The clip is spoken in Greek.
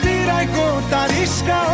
πήρα εγώ τα ρίσκα